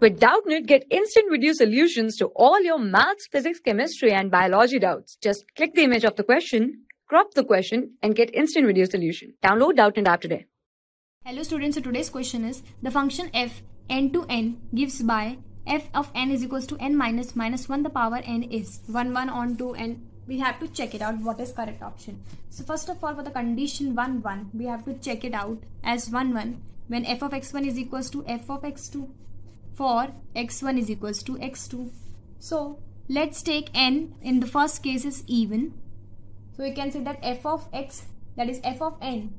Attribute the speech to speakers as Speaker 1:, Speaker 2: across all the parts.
Speaker 1: With Doubtnut, get instant video solutions to all your maths, physics, chemistry, and biology doubts. Just click the image of the question, crop the question, and get instant video solution. Download Doubtnut app today.
Speaker 2: Hello students, so today's question is the function f n to n gives by f of n is equals to n minus minus 1 the power n is 1 1 on 2 and we have to check it out what is correct option. So first of all for the condition 1 1 we have to check it out as 1 1 when f of x1 is equals to f of x2 for x1 is equals to x2. So let's take n in the first case is even. So we can say that f of x that is f of n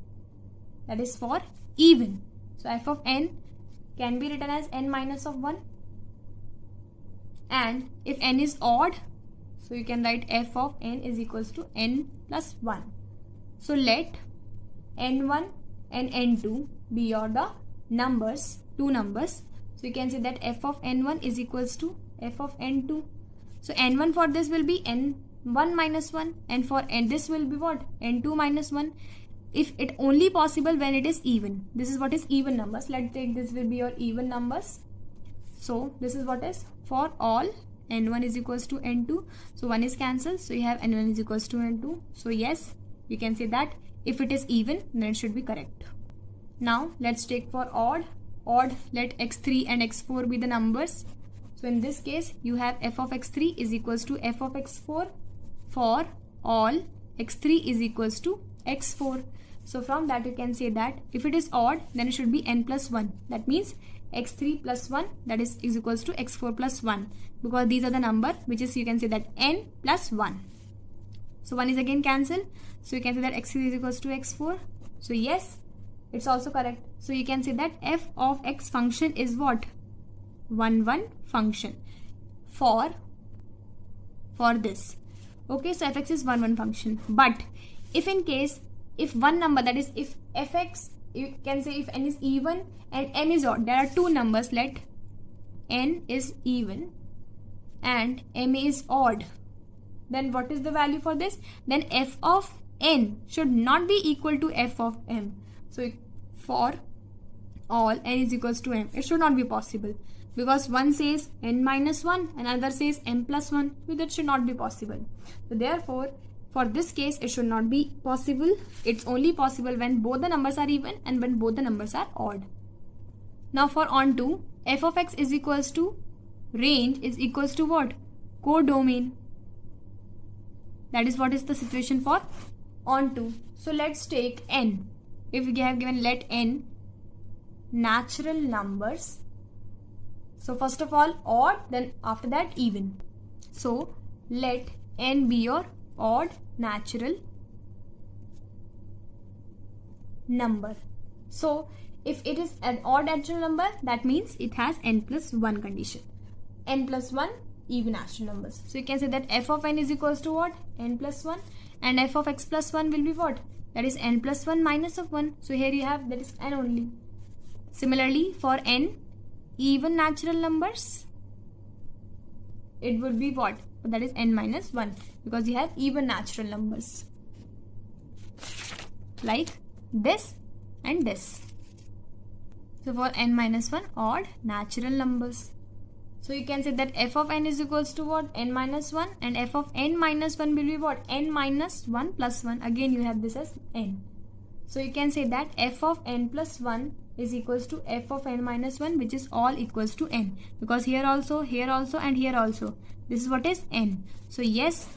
Speaker 2: that is for even. So f of n can be written as n minus of 1 and if n is odd so you can write f of n is equals to n plus 1. So let n1 and n2 be your the numbers, two numbers so you can say that f of n1 is equals to f of n2. So n1 for this will be n1 minus 1 and for n this will be what? n2 minus 1 if it only possible when it is even. This is what is even numbers. Let's take this will be your even numbers. So this is what is for all n1 is equals to n2. So 1 is cancelled. So you have n1 is equals to n2. So yes, you can say that if it is even then it should be correct. Now let's take for odd odd let x3 and x4 be the numbers. So in this case you have f of x3 is equals to f of x4 for all x3 is equals to x4 so from that you can say that if it is odd then it should be n plus 1 that means x3 plus 1 that is, is equals to x4 plus 1 because these are the number which is you can say that n plus 1 so 1 is again cancelled. So you can say that x3 is equals to x4 so yes it's also correct so you can say that f of x function is what? 1 1 function for for this. Okay, so fx is 1 1 function. But if in case if one number that is if fx you can say if n is even and n is odd there are two numbers let n is even and m is odd then what is the value for this then f of n should not be equal to f of m so for all n is equals to m. It should not be possible because one says n minus 1 another says m plus 1 so that should not be possible. So therefore for this case it should not be possible. It's only possible when both the numbers are even and when both the numbers are odd. Now for on to f of x is equals to range is equals to what? Codomain. That is what is the situation for on to. So let's take n. If we have given let n natural numbers. So first of all odd then after that even. So let n be your odd natural number. So if it is an odd natural number that means it has n plus 1 condition. n plus 1 even natural numbers. So you can say that f of n is equals to what? n plus 1 and f of x plus 1 will be what? That is n plus 1 minus of 1. So here you have that is n only. Similarly, for n even natural numbers, it would be what? That is n minus 1 because you have even natural numbers like this and this. So for n minus 1 odd natural numbers. So you can say that f of n is equals to what? n minus 1 and f of n minus 1 will be what? n minus 1 plus 1. Again you have this as n. So you can say that f of n plus 1 is equals to f of n minus 1 which is all equals to n. Because here also here also and here also. This is what is n. So yes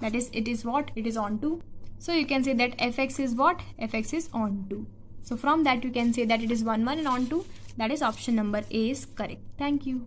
Speaker 2: that is it is what? It is on to. So you can say that fx is what? Fx is on to. So from that you can say that it is 1 1 and on to. That is option number a is correct. Thank you